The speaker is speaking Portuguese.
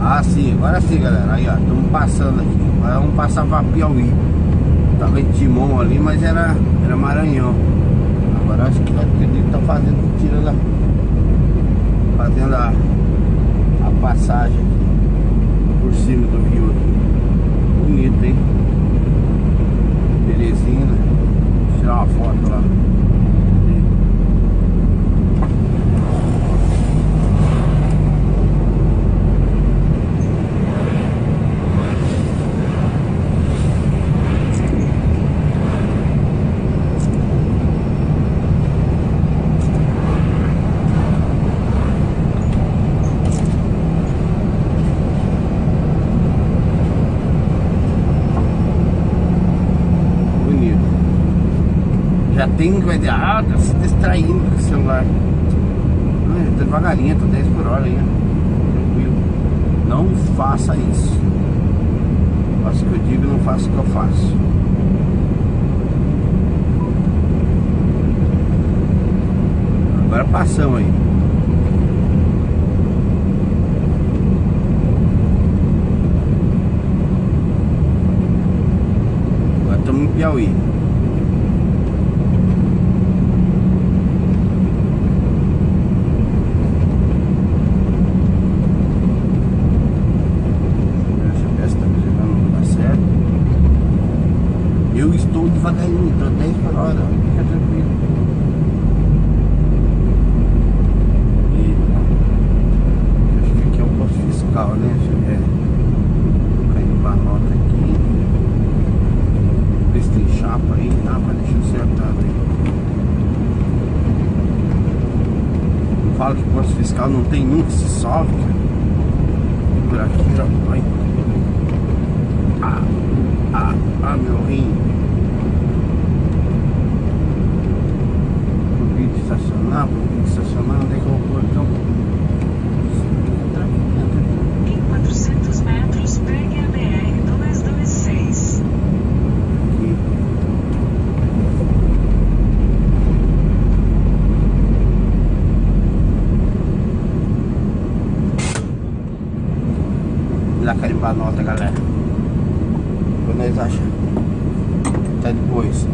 Ah, sim, agora sim, galera. Aí, ó, estamos passando aqui. Agora vamos passar para Piauí. Tava de Timon ali, mas era, era Maranhão. Agora acho que ele tá fazendo, tirando a, fazendo a, a passagem por cima do rio aqui. Bonito, hein? Já tem um que vai dizer, ah, tá se distraindo com o celular. Não, tá devagarinho, tô 10 por hora ainda. Tranquilo. Não faça isso. Faça o que eu digo, não faça o que eu faço. Agora passamos aí. Agora estamos em Piauí. Deixa eu ver se tá me levando tá certo. Estou devagarinho, tô 10 por hora, fica tranquilo. E acho que aqui é o posto fiscal, né? Ver. Vou carimbar a nota aqui. Ver se tem chapa aí. Ah, mas deixa eu acertar aí. Não fala que posto fiscal não tem nunca se solve, cara. Por aqui já vai. Ah, ah, ah, meu rim. Proibido de estacionar, proibido de estacionar. Onde é que eu vou pôr então? Em 400 metros, pegue a BR-226. Aqui. Vamos lá carimbar a nota, galera. Quando nós achamos. Até depois.